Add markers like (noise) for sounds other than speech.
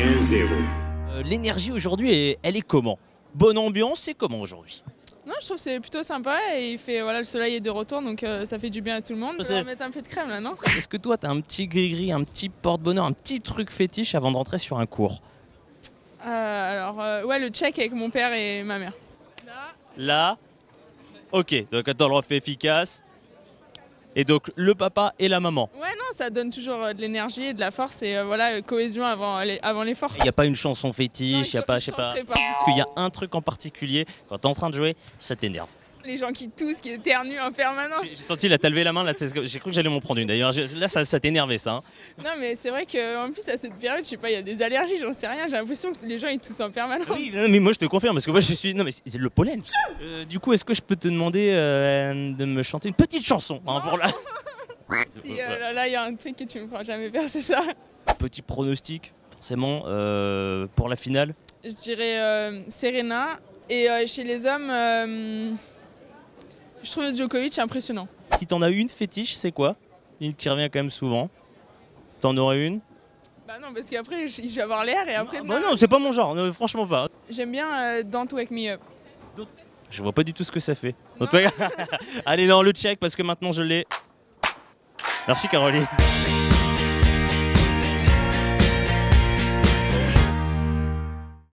Euh, L'énergie aujourd'hui, est- elle est comment? Bonne ambiance, c'est comment aujourd'hui? Non, je trouve que c'est plutôt sympa et il fait voilà le soleil est de retour donc euh, ça fait du bien à tout le monde. On va mettre un peu de crème là, non? Est-ce que toi, t'as un petit gris-gris, un petit porte-bonheur, un petit truc fétiche avant de rentrer sur un cours? Euh, Alors euh, ouais le check avec mon père et ma mère. Là, Là, ok, donc attends, le refait efficace. Et donc le papa et la maman. ouais non ça donne toujours euh, de l'énergie et de la force et euh, voilà euh, cohésion avant les- avant l'effort. Il n'y a pas une chanson fétiche, il n'y a pas, je sais pas. chanteraient Parce qu'il y a un truc en particulier, quand t'es en train de jouer, ça t'énerve. Les gens qui toussent, qui éternuent en permanence. J'ai senti, là, t'as levé la main, là, j'ai cru que j'allais m'en prendre une. D'ailleurs, là, ça, ça t'énervait, ça. hein. Non mais c'est vrai qu'en plus à cette période, je sais pas, il y a des allergies, j'en sais rien. J'ai l'impression que les gens ils toussent en permanence. Oui, non, mais moi, je te confirme, parce que moi, je suis. Non, mais c'est le pollen. Euh, du coup, est-ce que je peux te demander euh, de me chanter une petite chanson hein, pour la... (laughs) Si euh, là, il y a un truc que tu me feras jamais faire, c'est ça. Petit pronostic, forcément, euh, pour la finale. Je dirais Serena. Et chez les hommes, je trouve Djokovic impressionnant. Si t'en as une fétiche, c'est quoi? Une qui revient quand même souvent. T'en aurais une? Bah non, parce qu'après, je vais avoir l'air et après. Ah, bah non, c'est pas mon genre, non, franchement pas. J'aime bien euh, Don't Wake Me Up. Je vois pas du tout ce que ça fait. Non. (laughs) Allez, non, le check, parce que maintenant je l'ai. Merci Caroline.